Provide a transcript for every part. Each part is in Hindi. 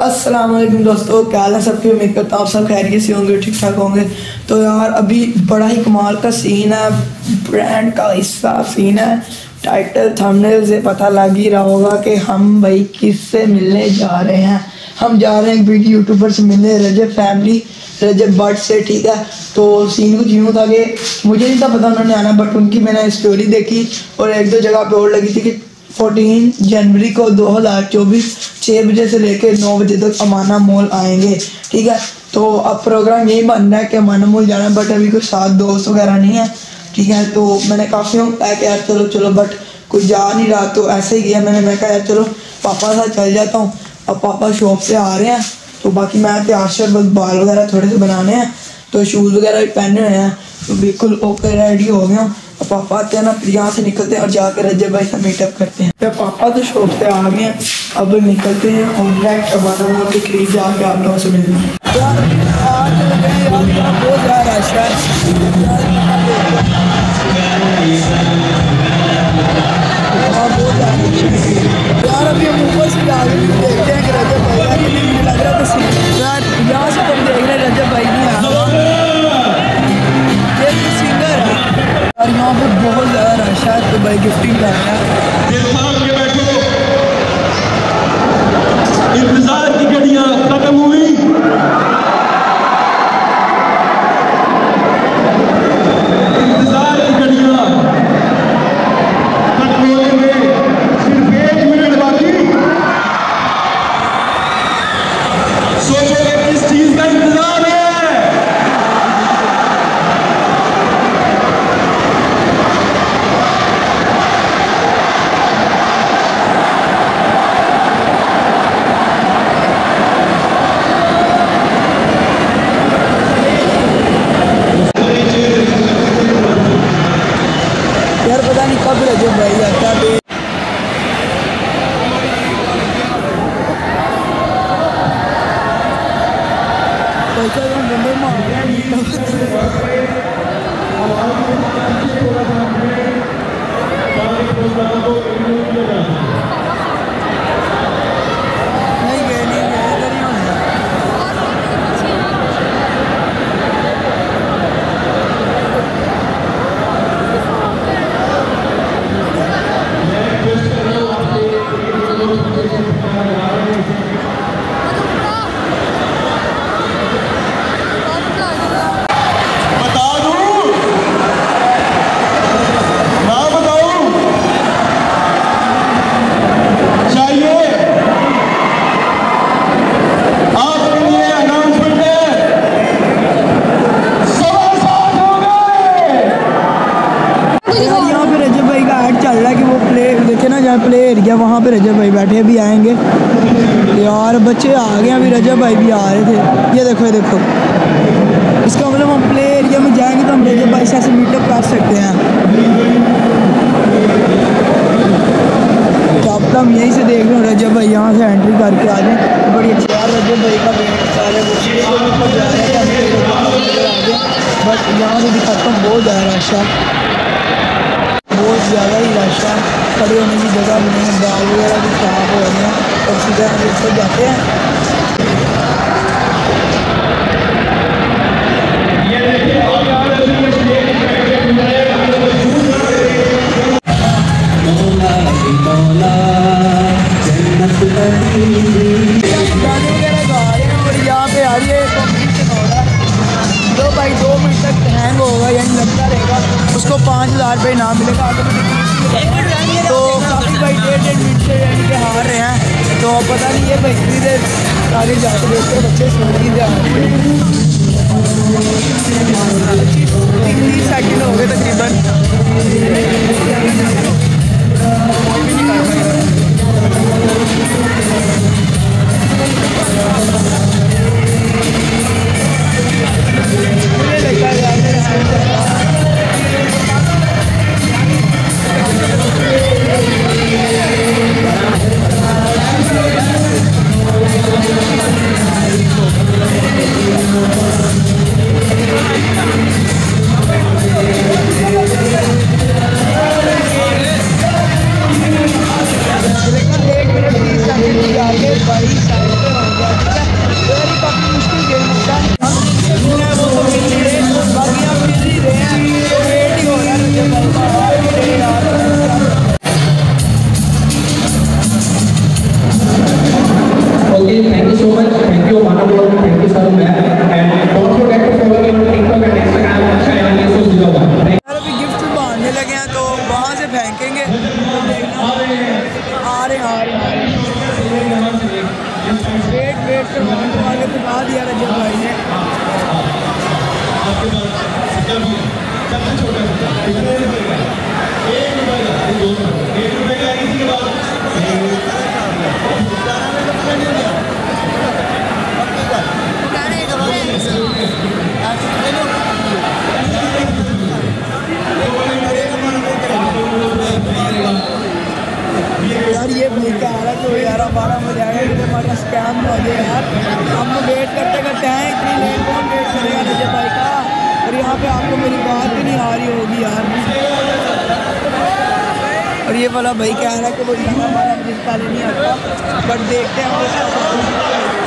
अस्सलाम वालेकुम दोस्तों, क्या हाल है सबके? उम्मीद करता हूँ आप सब खैरियत से होंगे ठीक ठाक होंगे। तो यार, अभी बड़ा ही कमाल का सीन है ब्रांड का हिस्सा सीन है। टाइटल थंबनेल से पता लग ही रहा होगा कि हम भाई किससे मिलने जा रहे हैं। हम जा रहे हैं बिग यूट्यूबर से मिलने, रजब फैमिली रजब बट से, ठीक है? तो सीन कुछ यूँ था कि मुझे नहीं था पता उन्होंने आना बट उनकी मैंने स्टोरी देखी और एक दो जगह पे और लगी थी कि 14 जनवरी को 2024 छः बजे से लेकर नौ बजे तक अमाना मॉल आएँगे, ठीक है? तो अब प्रोग्राम यही बन रहा है कि अमाना मॉल जाना बट अभी कोई साथ दोस्त वगैरह नहीं है, ठीक है? तो मैंने काफ़ी कहा कि यार चलो चलो बट कोई जा नहीं रहा तो ऐसे ही गया मैंने। मैं कहा, यार चलो, पापा साथ चल जाता हूँ। अब पापा शॉप से आ रहे हैं तो बाकी मैं तैयार शर बस बाल वगैरह थोड़े से बनाने हैं तो शूज़ वगैरह भी पहने हुए हैं तो बिल्कुल ओके रेडी हो गया हूँ। पापा आते हैं ना, फिर यहाँ से निकलते हैं और जाकर रजब भाई से मीटअप करते हैं। जब पापा तो शॉप से आ गए अब निकलते हैं और डायरेक्ट हमारा वहाँ के करीब जाके आप लोगों से मिलते हैं। बहुत ज़्यादा रश है तो भाई गिफ्टिंग कर रहे हैं दिल थाम के बैठो इंतज़ार की घड़ियाँ खत्म हुई इंतज़ार की घड़ियाँ खत्म होने में सिर्फ़ एक मिनट बाकी सोचोगे किस चीज़ का इंतज़ार है यार पता नहीं कब रजब भाई आता है पैसा तो बंदे मार रहे नहीं वहाँ पे रजब भाई बैठे अभी आएँगे। यार बच्चे आ गए अभी, रजब भाई भी आ रहे थे। ये देखो ये देखो। इसका मतलब हम प्ले एरिया में जाएँगे तो हम रजब भाई से ऐसे मीटअप कर सकते हैं। तो अब तो हम यहीं से देख रहे हैं, रजब भाई यहाँ से एंट्री करके आ जाए तो बड़ी अच्छी यार, रजब भाई का बट यहाँ से दिखाता हूँ बहुत ज़्यादा ही रश है खड़े होने की जगह नहीं है बाल वगैरह भी खराब हो रहे हैं और सीधा हम ऊपर जाते हैं। जो भाई दो मिनट तक हैंग होगा यानी लगता रहेगा, उसको पाँच हज़ार रुपये इनाम मिलेगा। ऑटोमेटिकली तो काफ़ी भाई डेढ़ डेढ़ मिनट से यानी कि हार रहे हैं। तो पता नहीं है भाई देर आगे जाके बच्चे सुन रहे आपके पास सिक्का भी है सबसे छोटा सिक्का कितने रुपए का एक रुपए का दो रुपए एक रुपए का किसी के पास भेज आ रहा है तो ग्यारह बारह बजे आएगा इतने हमारे स्कैम हो गए यार। हम तो वेट करते करते हैं, इतनी लेट कौन वेट करेगा रजय भाई का? और यहाँ पे आपको मेरी बात भी नहीं आ रही होगी यार। और ये वाला भाई कह रहा है कि वो यहाँ हमारा रिश्ता नहीं आता बट देखते हैं।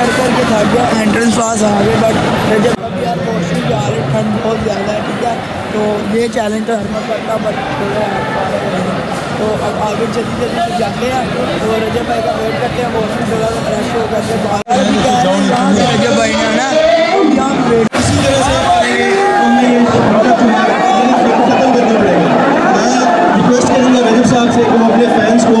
कर कर के थक गया एंट्रेंस पास आ गए बट जब अभी यार मौसम जा हालत ठंड बहुत ज़्यादा है ठीक है? तो ये चैलेंज तो हर मत करता बट तो अब आगे जल्दी जल्दी तो जाते हैं तो रजब भाई का वेट करते हैं मौसम थोड़ा सा फ्रेश हो करके बाहर भी कह रहे हैं यहाँ से रजब भाई ने ना? यहाँ अपने फैंस को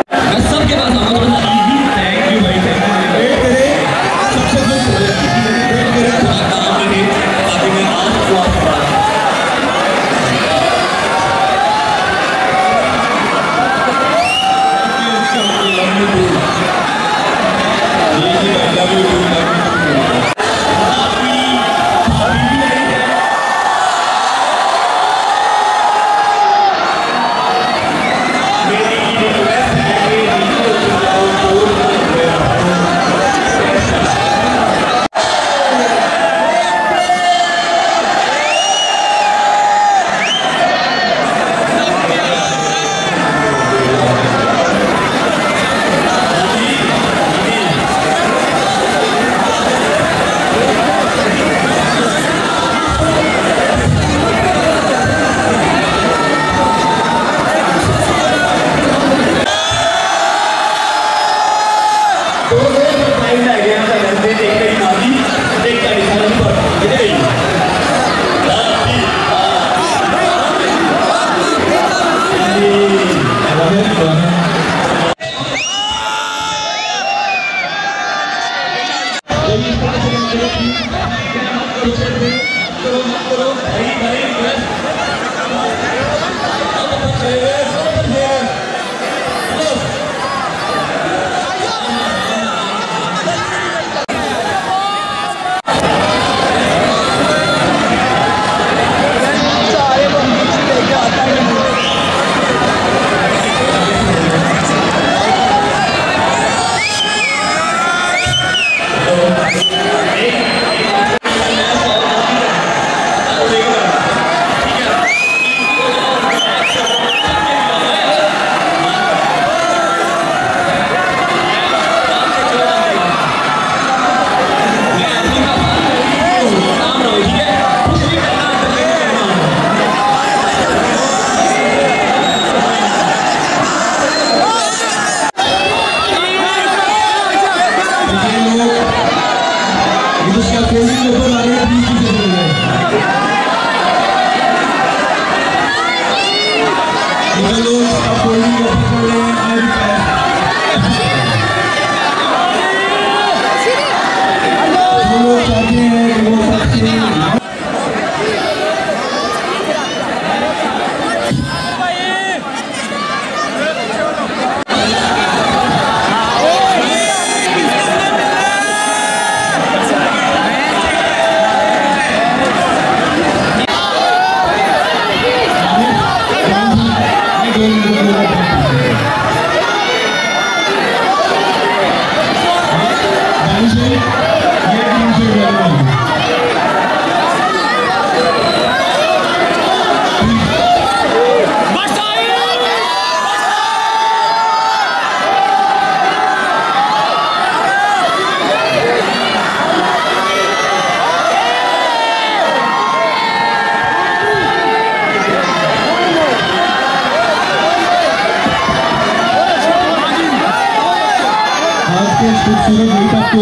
खूबसूरत मेकअप को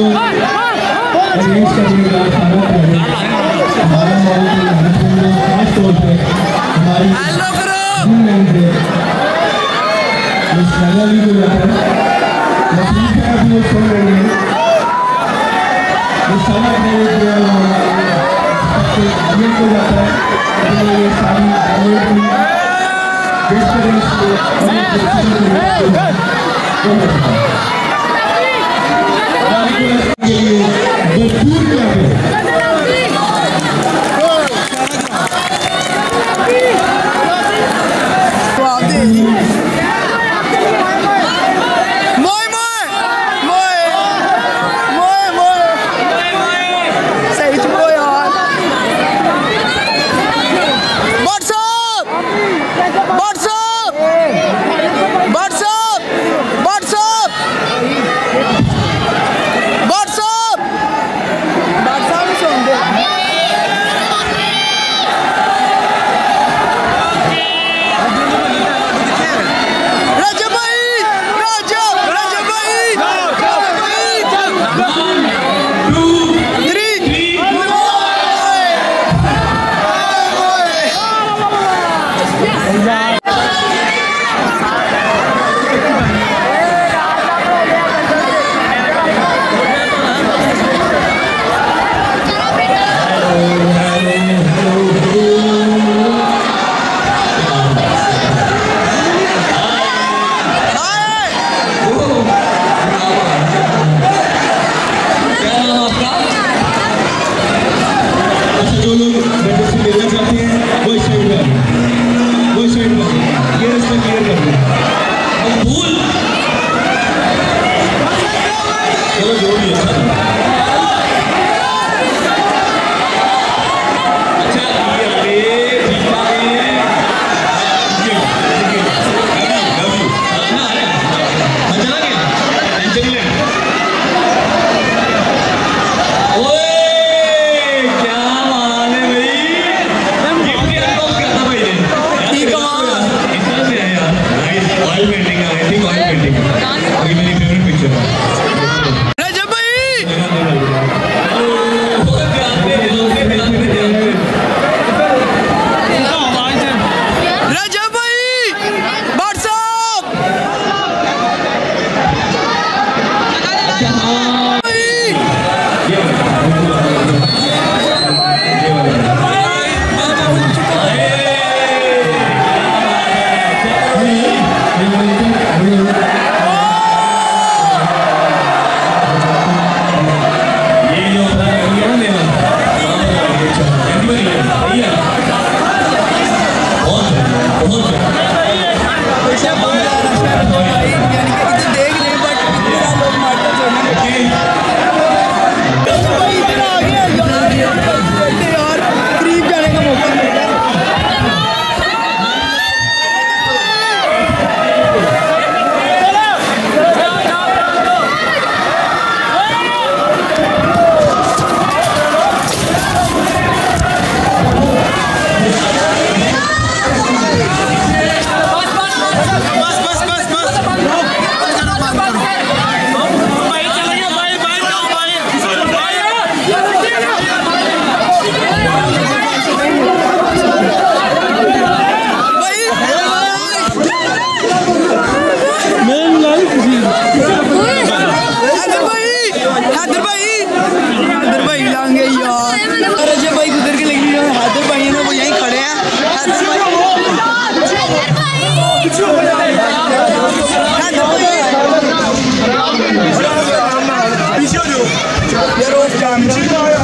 रिलीज़ करने का सारा प्रोजेक्ट हमारा वालों के महत्वपूर्ण खास तौर पर हमारी इस चैनल को लेकर ठीक है आप लोग सुन रहे हैं इस सारा प्रोजेक्ट जो सबसे आगे को जाता है ये सारी आगे की डिस्टर्बेंस को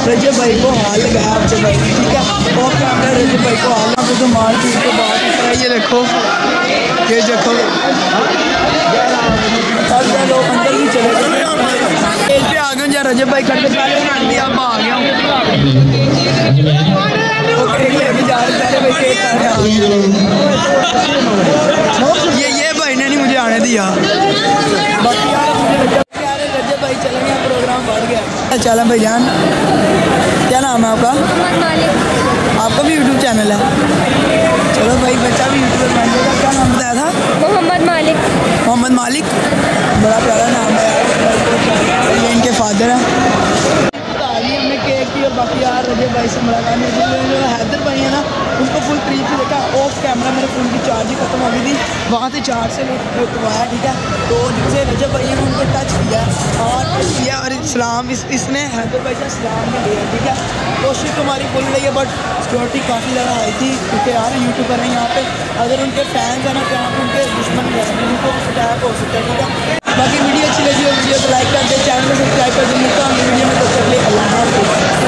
रजे भाई को हाल लगा आप ठीक है? और कैमरा रजे भाई को हाल? आप तो मार पीट के बाहर इस ये देखो ये देखो। लोग अंदर ही चले आ गए भाई खड़े पहले बना आ गया ये ये भाई ने नहीं मुझे आने दिया। बाकी यार भाई चलेंगे गया प्रोग्राम बढ़ गया। चला भाई जान। क्या नाम है आपका? आपका भी यूट्यूब चैनल है? चलो भाई बच्चा भी यूट्यूबर बन जाएगा क्या नाम बताया था? मोहम्मद मालिक। मोहम्मद मालिक? बड़ा प्यारा नाम है ये इनके फादर हैं। ताली हमने केक की और बाकी यार रजब भाई से मुलाकात हुई। जो हैदर भाई है ना उनको फुल ट्रीट से देखा। ऑफ़ कैमरा मेरे फ़ोन की चार्ज ही खत्म हो गई थी। वहाँ से चार्ज से करवाया ठीक है? तो जिनसे रजब भाई ने उनको टच किया और टच किया और इस्लाम इस, इसने हैदर भाई से इस्लाम भी लिया ठीक है? कोशिश तो हमारी फुल रही है बट सिक्योरिटी काफ़ी ज़्यादा हाई थी क्योंकि यार यूट्यूबर हैं यहाँ पे। अगर उनके फैंस हैं ना तो यहाँ पे उनके दुश्मन हैं उनको अटैक हो सकता है ठीक है? बाकी वीडियो अच्छी लगी हो, वीडियो को लाइक कर दे चैनल को सब्सक्राइब कर दे, मिलता हूँ वीडियो में, तब तक लिए अल्लाह